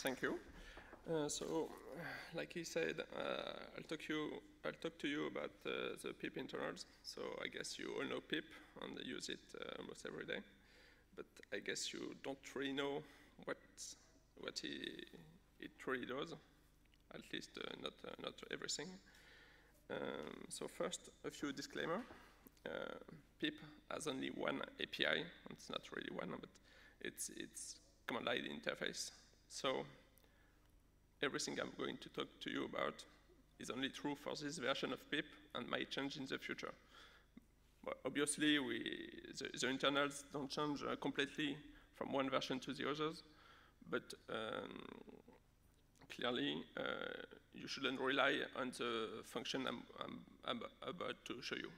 thank you. Uh, so, like he said, uh, I'll talk you. I'll talk to you about uh, the pip internals. So I guess you all know pip and use it uh, almost every day. But I guess you don't really know what what he, it really does. At least uh, not uh, not everything. Um, so first, a few disclaimer. pip has only one API. It's not really one, but it's it's command line interface. So everything I'm going to talk to you about is only true for this version of pip and might change in the future. But obviously, we, the, the, internals don't change uh, completely from one version to the others, but um, clearly, uh, you shouldn't rely on the function I'm, I'm about to show you.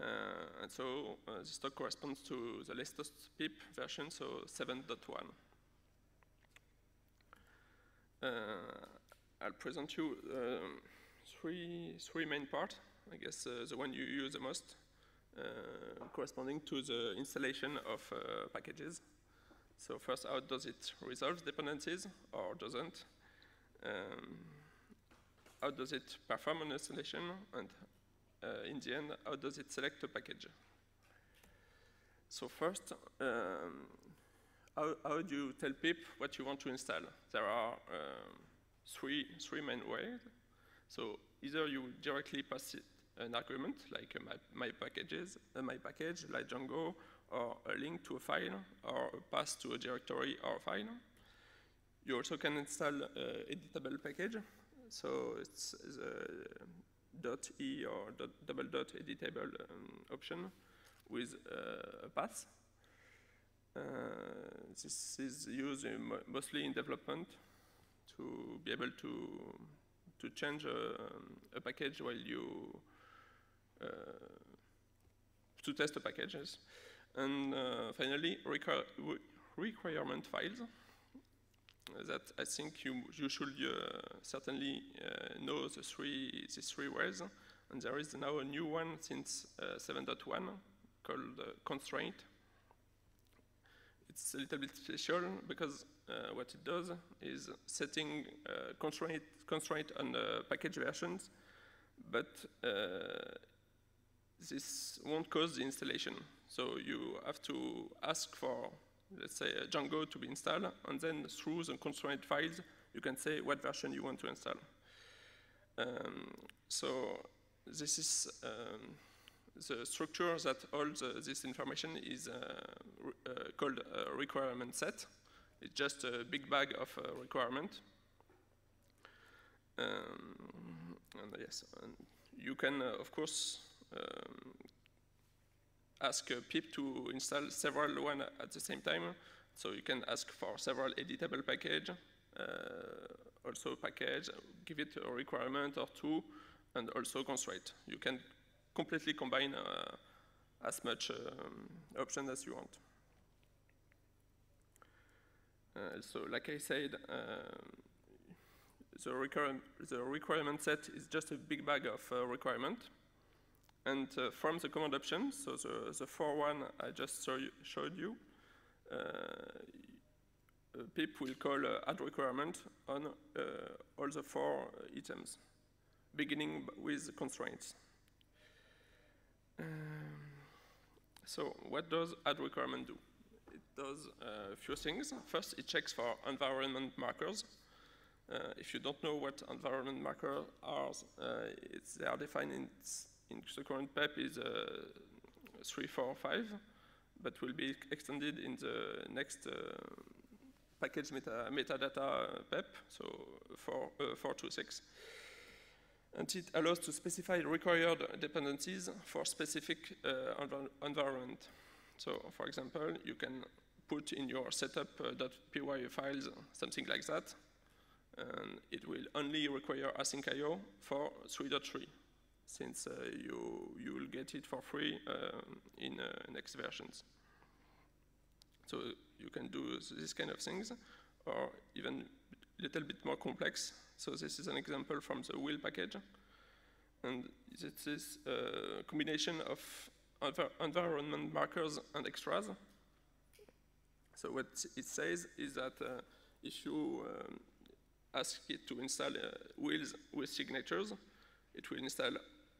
Uh, and so uh, this talk corresponds to the latest pip version, so 7.1. Uh, I'll present you um, three, three main parts. I guess uh, the one you use the most, uh, corresponding to the installation of packages. So first, how does it resolve dependencies or doesn't? Um, how does it perform an installation? And uh, in the end, how does it select a package? So first, um, how, how, do you tell pip what you want to install? There are um, three, three main ways. So either you directly pass it an argument, like uh, my, my, packages, uh, my package, like Django, or a link to a file, or a path to a directory or a file. You also can install uh, editable package. So it's the dot .e or dot, double dot editable um, option with uh, a path. Uh, this is used in mostly in development to be able to to change a, a package while you uh, to test the packages. And uh, finally, requir requirement files that I think you, you should uh, certainly uh, know the three, these three ways. And there is now a new one since uh, 7.1 called constraint it's a little bit special because uh, what it does is setting uh, constraint, constraint on the package versions, but uh, this won't cause the installation. So you have to ask for, let's say, Django to be installed, and then through the constraint files, you can say what version you want to install. Um, so this is um, the structure that holds uh, this information is uh, uh, called a requirement set. It's just a big bag of requirement. Um, and yes, and you can, of course, um, ask pip to install several one at the same time. So you can ask for several editable package, uh, also package, give it a requirement or two, and also constraint. You can completely combine uh, as much um, option as you want. Uh, so like I said, the, requirement, the requirement set is just a big bag of uh, requirement. And uh, from the command option, so the, the four one I just you, showed you, uh, pip will call add requirement on all the four items, beginning with constraints. Um, so what does add requirement do? It does a few things. First, it checks for environment markers. Uh, if you don't know what environment markers are, uh, they are defined in, in, the current PEP is uh, 345, but will be extended in the next uh, package meta, metadata PEP, so 4, uh, 426 and it allows to specify required dependencies for specific uh, env environment. So, for example, you can put in your setup.py uh, files something like that, and it will only require asyncio for 3.3, since uh, you, you will get it for free uh, in uh, next versions. So you can do this kind of things, or even a little bit more complex, so this is an example from the wheel package. And this is a combination of environment markers and extras. So what it says is that uh, if you um, ask it to install uh, wheels with signatures, it will install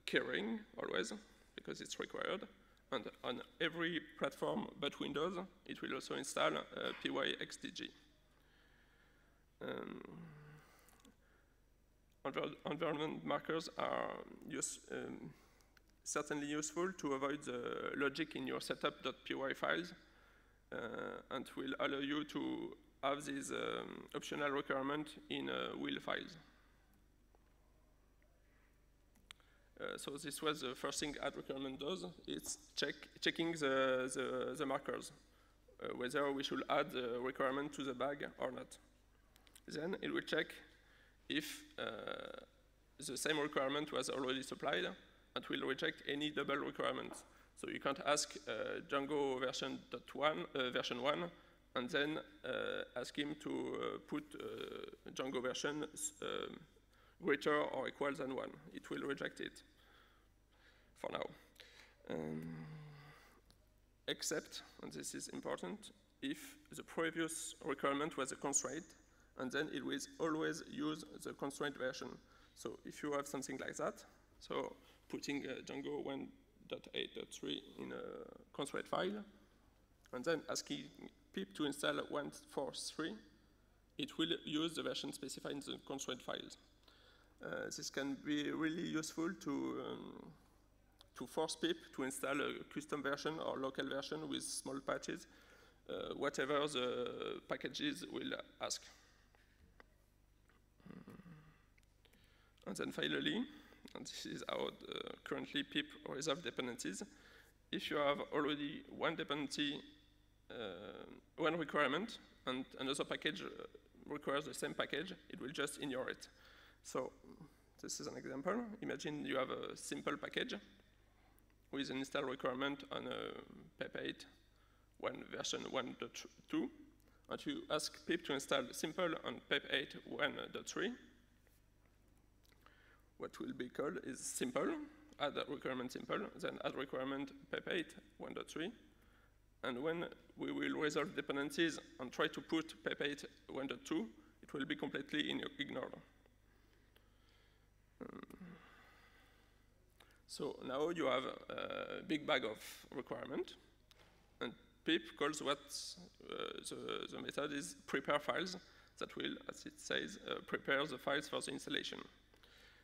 keyring always, because it's required. And on every platform but Windows, it will also install uh, PyXDG. Um, environment markers are use, um, certainly useful to avoid the logic in your setup.py files uh, and will allow you to have these um, optional requirement in uh, wheel files. Uh, so this was the first thing add requirement does. It's check, checking the, the, the markers, uh, whether we should add the requirement to the bag or not. Then it will check if uh, the same requirement was already supplied and will reject any double requirements. So you can't ask uh, Django version one, uh, version 1 and then ask him to put Django version um, greater or equal than 1. It will reject it for now. Um, except, and this is important, if the previous requirement was a constraint, and then it will always use the constraint version. So if you have something like that, so putting uh, Django 1.8.3 in a constraint file, and then asking pip to install 143, it will use the version specified in the constraint files. Uh, this can be really useful to, um, to force pip to install a custom version or local version with small patches, uh, whatever the packages will ask. And then finally, and this is how currently pip resolve dependencies, if you have already one dependency, uh, one requirement, and another package uh, requires the same package, it will just ignore it. So this is an example. Imagine you have a simple package with an install requirement on a PEP8 one version 1.2, and you ask pip to install simple on PEP8 1.3, what will be called is simple, add requirement simple, then add requirement PEP8 1.3. And when we will resolve dependencies and try to put PEP8 1.2, it will be completely ignored. Um, so now you have a big bag of requirement, and pip calls what uh, the, the, method is prepare files that will, as it says, uh, prepare the files for the installation.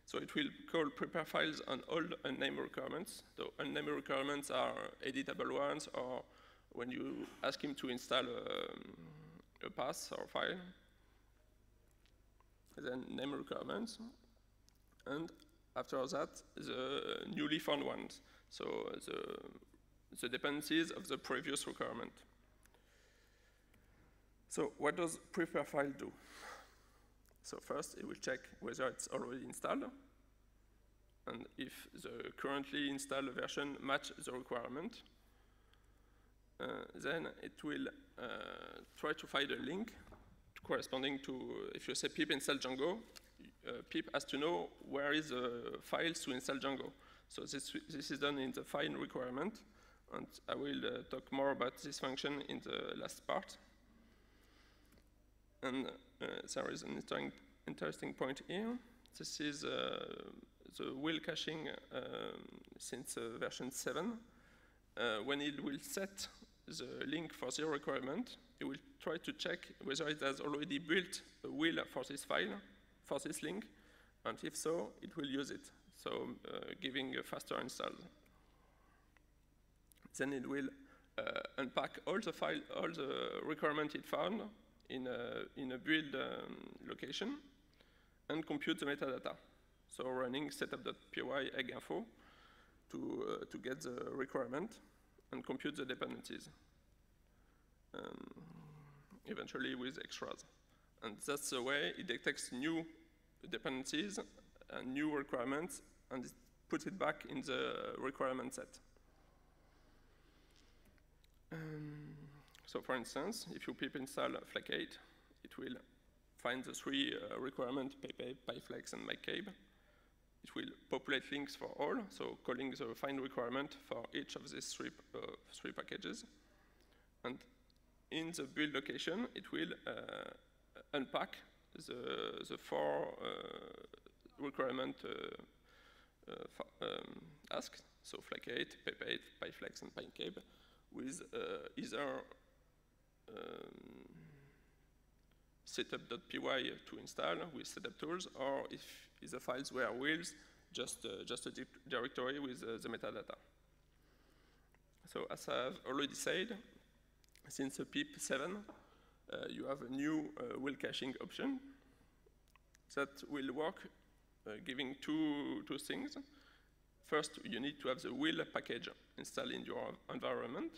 So it will call prepare files on all unnamed requirements. The unnamed requirements are editable ones or when you ask him to install um, a, a path or file. Then name requirements. And after that, the newly found ones. So the, the dependencies of the previous requirement. So what does prepare file do? So first, it will check whether it's already installed, and if the currently installed version match the requirement, uh, then it will uh, try to find a link corresponding to, if you say pip install Django, uh, pip has to know where is the files to install Django. So this, this is done in the file requirement, and I will uh, talk more about this function in the last part. And uh, there is an interesting, interesting point here. This is uh, the wheel caching um, since uh, version 7. when it will set the link for the requirement, it will try to check whether it has already built a wheel for this file, for this link, and if so, it will use it, so uh, giving a faster install. Then it will uh, unpack all the file, all the requirement it found, in a, in a build um, location and compute the metadata. So running setup.py egginfo to, uh, to get the requirement and compute the dependencies. Um, eventually with extras. And that's the way it detects new dependencies and new requirements and it puts it back in the requirement set. Um, so for instance, if you pip install flake8, it will find the three uh, requirements, PyPy, pyflakes, and McCabe. It will populate links for all, so calling the find requirement for each of these three, uh, three packages. And in the build location, it will uh, unpack the, the four uh, requirement uh, um, asked, so flake8, PEP8, pyflakes, and PineCabe, with either um, setup.py to install with setup tools, or if, the files were wheels, just, uh, just a directory with uh, the metadata. So as I've already said, since PIP 7, uh, you have a new uh, wheel caching option that will work uh, giving two, two things. First, you need to have the wheel package installed in your environment,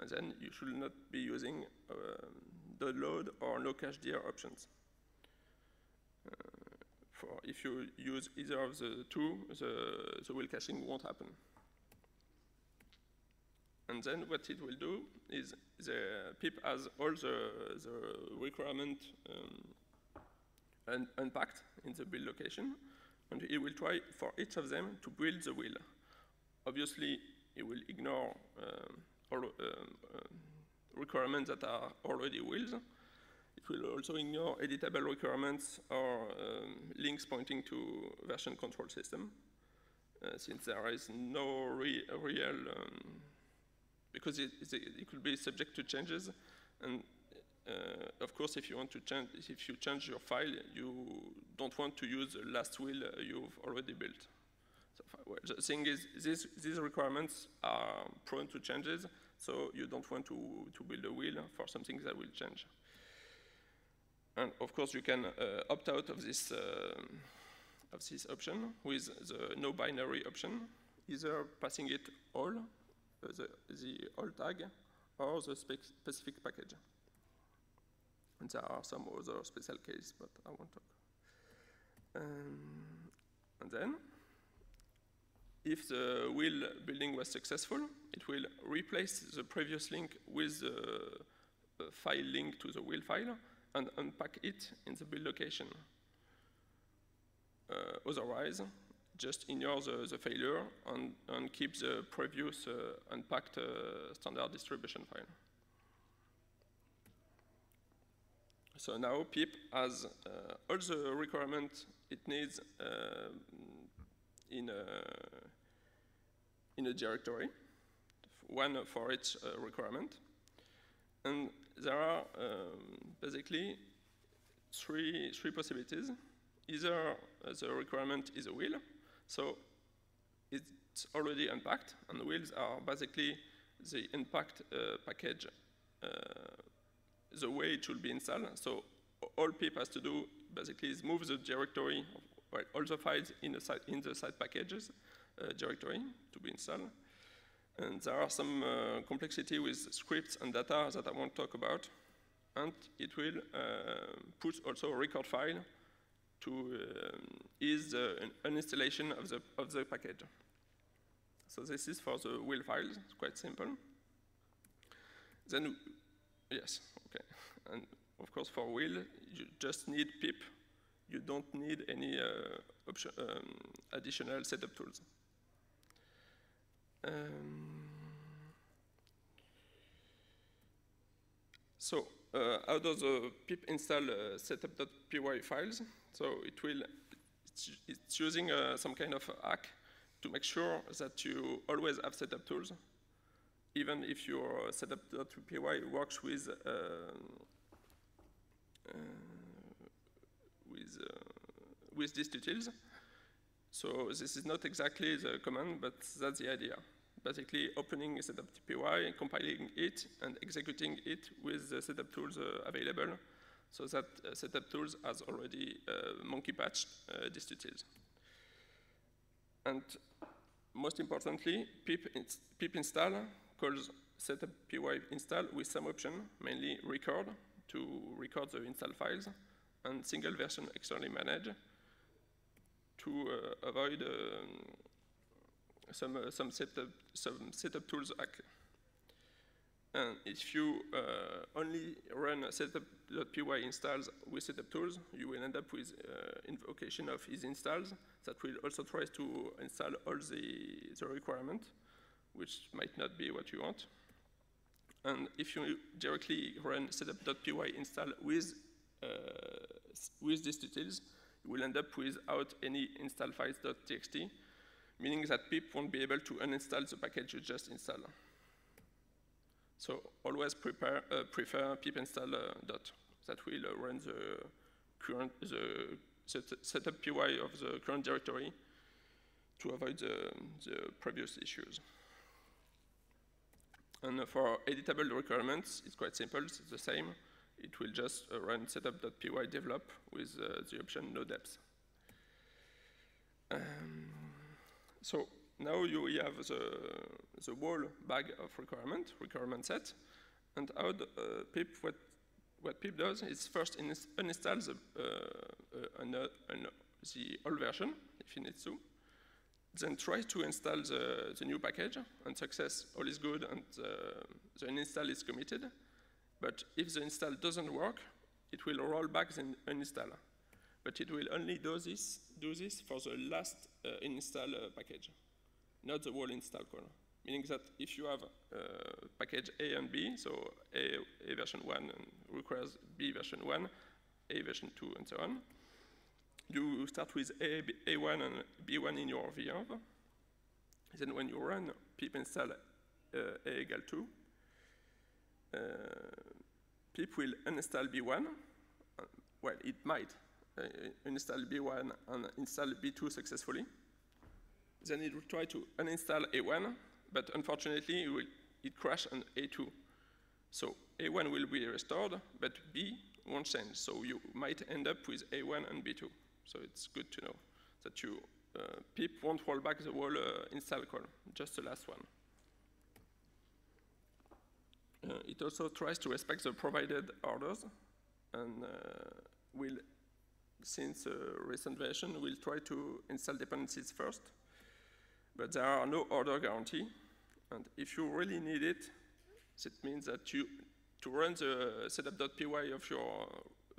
and then you should not be using um, the load or no cache dir options. Uh, for if you use either of the two, the, the wheel caching won't happen. And then what it will do is the pip has all the, the requirement um, un unpacked in the build location, and it will try for each of them to build the wheel. Obviously, it will ignore um, all um, uh, requirements that are already wheels. It will also ignore editable requirements or um, links pointing to version control system, uh, since there is no re real, um, because it, it, could be subject to changes, and uh, of course, if you want to change, if you change your file, you don't want to use the last wheel you've already built. So well, the thing is, these, these requirements are prone to changes, so you don't want to, to build a wheel for something that will change. And of course, you can uh, opt out of this, uh, of this option with the no binary option, either passing it all, uh, the, the all tag, or the spec specific package. And there are some other special cases, but I won't talk. Um, and then, if the wheel building was successful, it will replace the previous link with the file link to the wheel file and unpack it in the build location. Uh, otherwise, just ignore the, the failure and, and, keep the previous uh, unpacked uh, standard distribution file. So now pip has uh, all the requirements it needs uh, in, a, in a directory, one for each uh, requirement. And there are um, basically three, three possibilities. Either uh, the requirement is a wheel, so it's already unpacked, and the wheels are basically the unpacked uh, package uh, the way it should be installed. So all pip has to do basically is move the directory, all the files in the site, in the site packages directory to be installed. And there are some uh, complexity with scripts and data that I won't talk about. And it will uh, put also a record file to um, ease the uninstallation of the, of the package. So this is for the wheel files, it's quite simple. Then, yes, okay. And of course, for wheel, you just need pip. You don't need any uh, um, additional setup tools. Um, so uh, how does the pip install uh, setup.py files? So it will, it's, it's using uh, some kind of hack to make sure that you always have setup tools, even if your setup.py works with uh, uh, with, uh, with distutils. So this is not exactly the command, but that's the idea. Basically opening a setup.py, compiling it, and executing it with the setup tools uh, available so that uh, setup tools has already uh, monkey patched uh, distutils. And most importantly, pip, pip install calls setup py install with some option, mainly record, to record the install files, and single version externally managed to uh, avoid um, some, uh, some, setup, some setup tools hack. And if you uh, only run setup.py installs with setup tools, you will end up with uh, invocation of is installs that will also try to install all the, the requirements, which might not be what you want. And if you directly run setup.py install with with distutils, will end up without any install files.txt, meaning that pip won't be able to uninstall the package you just installed. So always prepare, uh, prefer pip install uh, dot. That will uh, run the current the set, setup py of the current directory to avoid the, the previous issues. And for editable requirements, it's quite simple. It's the same. It will just uh, run setup.py develop with uh, the option no deps. Um, so now you have the, the whole bag of requirement, requirement set, and how the, uh, pip, what, what pip does is first uninstall the, the old version, if it needs to, then try to install the, the new package, and success, all is good, and the install is committed. But if the install doesn't work, it will roll back the uninstall. But it will only do this, do this for the last uh, install uh, package not the whole install call. Meaning that if you have uh, package A and B, so A, A version 1 requires B version 1, A version 2, and so on, you start with A, B, A1 and B1 in your VRV. Then when you run pip install uh, A equal 2, uh, pip will uninstall B1. Uh, well, it might uh, install B1 and install B2 successfully then it will try to uninstall A1, but unfortunately it, will, it crashed on A2. So A1 will be restored, but B won't change. So you might end up with A1 and B2. So it's good to know that you uh, pip won't roll back the whole uh, install call, just the last one. Uh, it also tries to respect the provided orders and uh, will, since a recent version, will try to install dependencies first but there are no order guarantee. And if you really need it, it means that you, to run the setup.py of your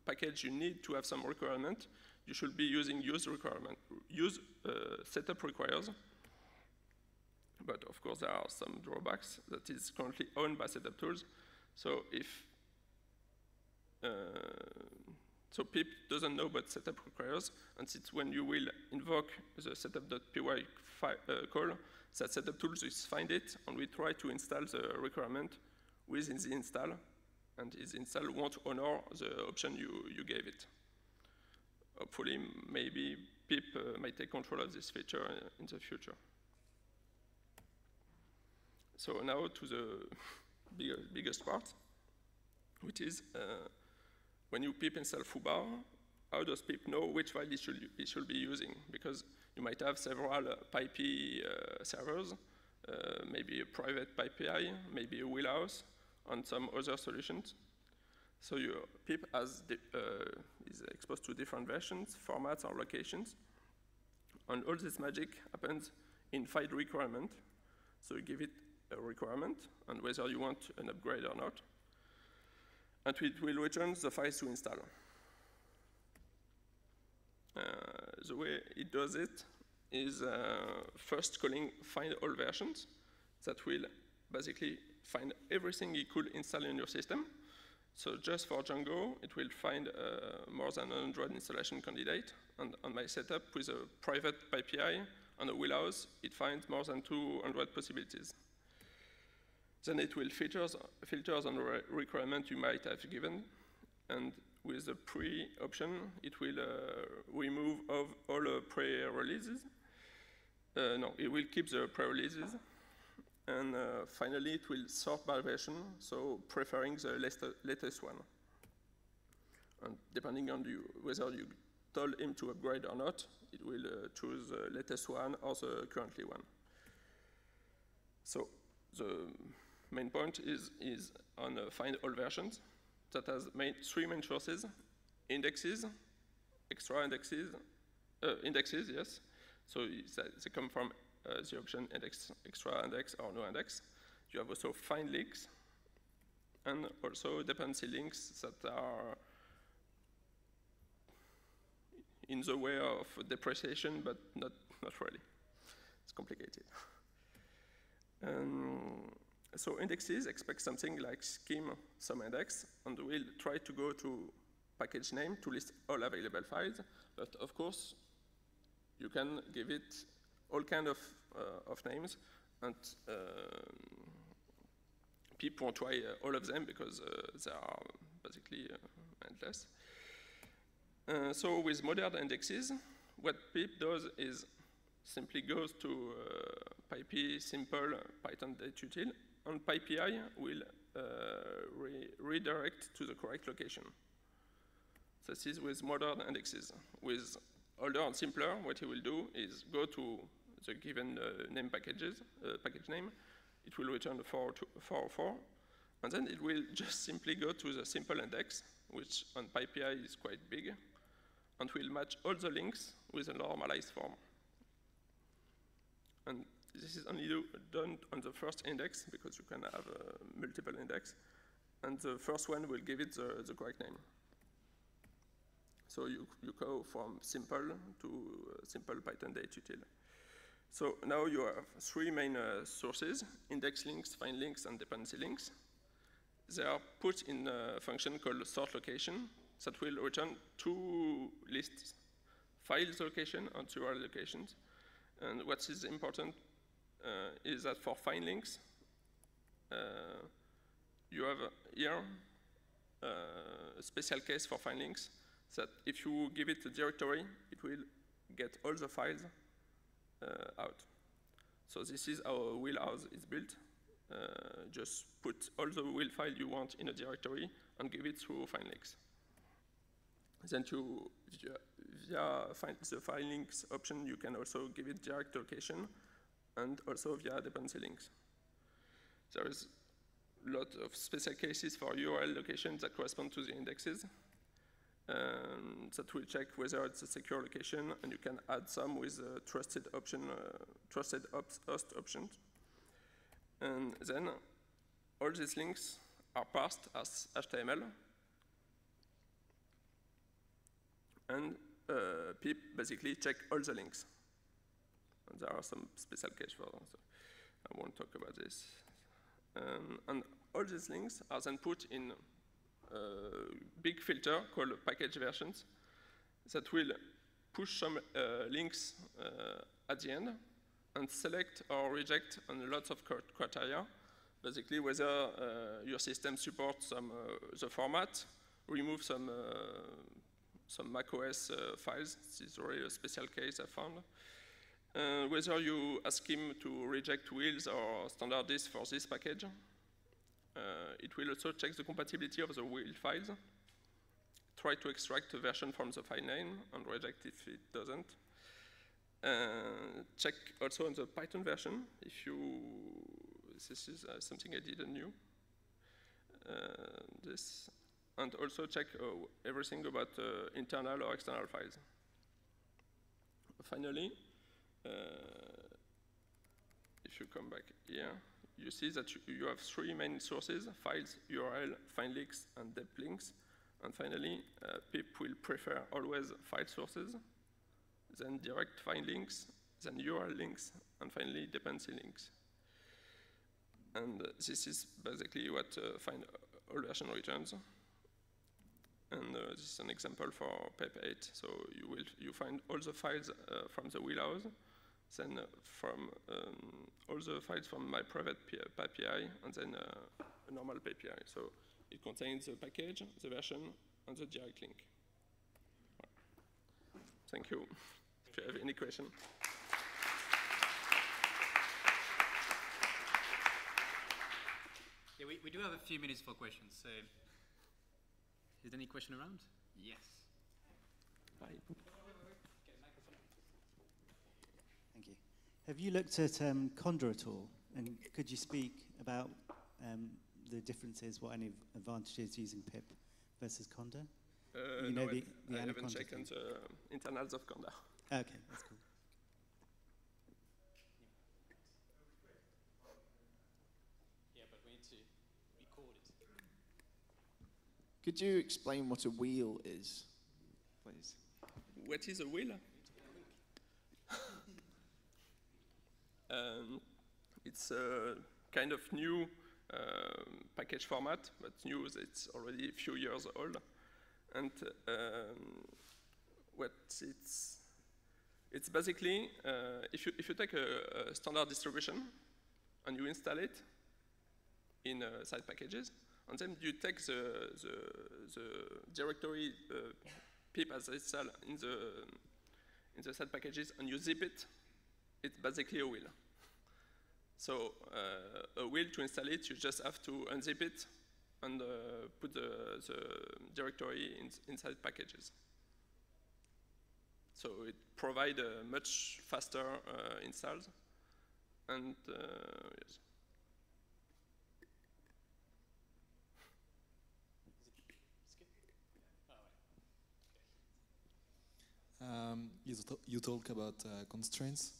package, you need to have some requirement. You should be using use requirement, use uh, setup requires. But of course, there are some drawbacks that is currently owned by setup tools. So if uh, so pip doesn't know what setup requires, and it's when you will invoke the setup.py uh, call that setup tools will find it, and we try to install the requirement within the install, and its install won't honor the option you, you gave it. Hopefully, maybe pip uh, might take control of this feature in the future. So now to the biggest part, which is uh, when you pip install foobar, how does pip know which file it should, it should be using? Because you might have several uh, PyPI uh, servers, uh, maybe a private PyPI, maybe a wheelhouse, and some other solutions. So your pip has uh, is exposed to different versions, formats, or locations. And all this magic happens in file requirement. So you give it requirement, and whether you want an upgrade or not and it will return the files to install. Uh, the way it does it is uh, first calling find all versions that will basically find everything it could install in your system. So just for Django, it will find uh, more than 100 installation candidate. And on my setup with a private PyPI and a wheelhouse, it finds more than 200 possibilities. Then it will filters, filters on the requirement you might have given. And with the pre option, it will uh, remove of all uh, pre-releases. Uh, no, it will keep the pre-releases. And uh, finally, it will sort by version, so preferring the latest one. And depending on you, whether you told him to upgrade or not, it will uh, choose the latest one or the currently one. So the main point is, is on uh, find all versions that has main, three main sources, indexes, extra indexes, uh, indexes, yes. So they come from uh, the option index, extra index or no index. You have also find links and also dependency links that are in the way of depreciation, but not, not really. It's complicated. Um, so indexes expect something like scheme some index, and we'll try to go to package name to list all available files, but of course, you can give it all kind of, uh, of names, and um, won't try uh, all of them because uh, they are basically uh, endless. Uh, so with modern indexes, what pip does is simply goes to uh, PyP simple Python util, and PyPI will uh, re redirect to the correct location. This is with modern indexes. With older and simpler, what he will do is go to the given uh, name packages, uh, package name, it will return the 404, and then it will just simply go to the simple index, which on PyPI is quite big, and will match all the links with a normalized form. And this is only do, done on the first index, because you can have uh, multiple index, and the first one will give it the, the correct name. So you, you go from simple to uh, simple python-dateutil. So now you have three main uh, sources, index links, find links, and dependency links. They are put in a function called sort location that will return two lists, files location and URL locations. And what is important is that for find links, uh, you have here uh, a special case for find links that if you give it a directory, it will get all the files uh, out. So this is how a wheelhouse is built. Uh, just put all the wheel file you want in a directory and give it through find links. Then to, via, find the find links option, you can also give it direct location and also via dependency links. There is a lot of special cases for URL locations that correspond to the indexes um, that will check whether it's a secure location, and you can add some with a trusted option, uh, trusted host options. And then all these links are parsed as HTML, and uh, pip basically check all the links. There are some special cases for that, so I won't talk about this. Um, and all these links are then put in a big filter called package versions that will push some uh, links uh, at the end and select or reject on lots of criteria. Basically, whether uh, your system supports some the format, remove some some macOS uh, files. This is really a special case I found. Uh, whether you ask him to reject wheels or standard for this package, uh, it will also check the compatibility of the wheel files, try to extract a version from the file name and reject if it doesn't. Uh, check also on the Python version if you, this is uh, something I didn't know. Uh, this, and also check uh, everything about internal or external files. Finally, if you come back here, you see that you have three main sources, files, URL, find links, and dep links. And finally, uh, pip will prefer always file sources, then direct find links, then URL links, and finally dependency links. And uh, this is basically what uh, find all version returns. And uh, this is an example for PEP8. So you will you find all the files uh, from the wheelhouse, then uh, from um, all the files from my private PyPI, and then uh, a normal PyPI. So it contains the package, the version, and the direct link. Thank you. If you have any question. Yeah, we, we do have a few minutes for questions. So, is there any question around? Yes. Bye. Have you looked at um, Conda at all? And could you speak about um, the differences, what any advantages using pip versus Conda? Uh, you know no, the, the I haven't checked the internals of Conda. Okay, that's cool. Yeah, but we need to record it. Could you explain what a wheel is, please? What is a wheel? Um, it's a kind of new um, package format, but new, it's already a few years old. and um, what it's it's basically uh, if you if you take a, a standard distribution and you install it in uh, side packages, and then you take the the, the directory uh, pip as install in the in the side packages and you zip it, it's basically a wheel. So uh, a wheel to install it, you just have to unzip it and uh, put the, the directory in, inside packages. So it provides a much faster uh, installs. And uh, yes. Um, you, you talk about uh, constraints.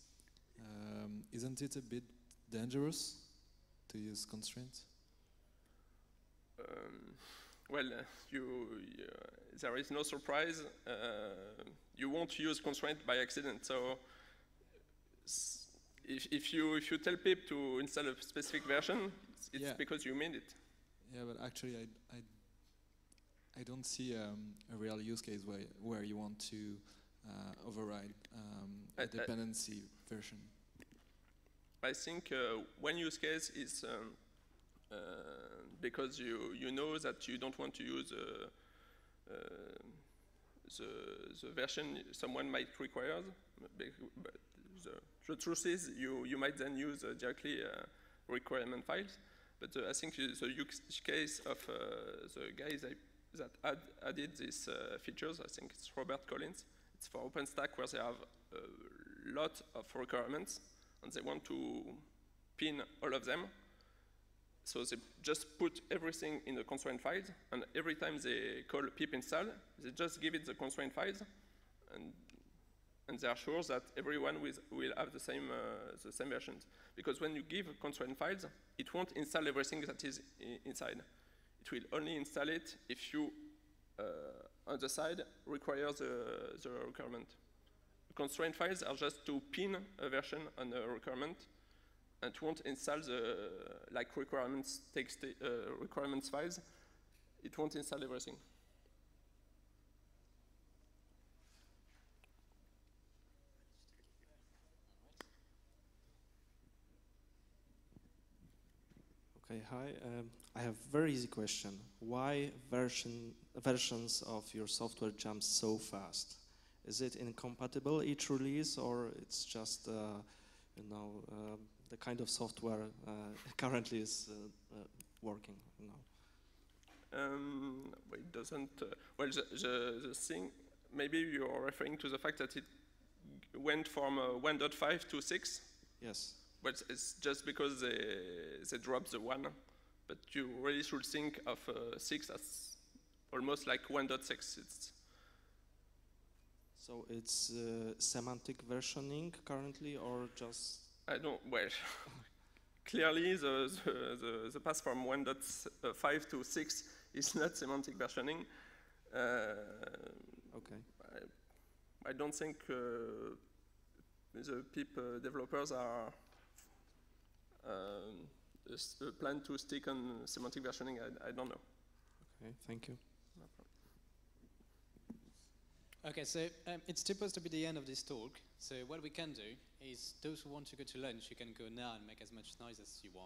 Um, isn't it a bit dangerous to use constraints? Um, well, uh, you, you there is no surprise. Uh, you won't use constraint by accident. So if, if you if you tell pip to install a specific version, it's, it's Yeah. because you mean it. Yeah, but actually, I, I, I don't see um, a real use case where, where you want to uh, override um, I- a I- dependency version. I think uh, one use case is um, uh, because you you know that you don't want to use uh, uh, the the version someone might require, but the, the truth is you you might then use uh, directly uh, requirement files. But uh, I think the use case of uh, the guys that that add, added these uh, features, I think it's Robert Collins. It's for OpenStack where they have a lot of requirements and they want to pin all of them. So they just put everything in the constraint files, and every time they call pip install, they just give it the constraint files, and and they are sure that everyone will, will have the same uh, the same versions. Because when you give constraint files, it won't install everything that is inside. It will only install it if you uh, on the side require the the requirement constraint files are just to pin a version on a requirement and won't install the like requirements text uh, requirements files. It won't install everything. Okay, hi. Um, I have very easy question. Why version versions of your software jump so fast? Is it incompatible each release, or it's just uh, you know um the kind of software uh, currently is uh, uh, working? You know? Um, it doesn't. Uh, well, the, the the thing maybe you are referring to the fact that it went from uh, 1.5 to 6. Yes. But it's just because they, they dropped the one. But you really should think of uh, 6 as almost like 1.6. So it's uh, semantic versioning currently, or just I don't, well, clearly the, the, the, path from 1.5 to 6 is not semantic versioning. Uh, okay? I I, don't think uh, the PIP uh, developers are um, s- plan to stick on semantic versioning. I, I don't know. Okay, thank you. Okay, so um, it's supposed to be the end of this talk. So what we can do is those who want to go to lunch, you can go now and make as much noise as you want.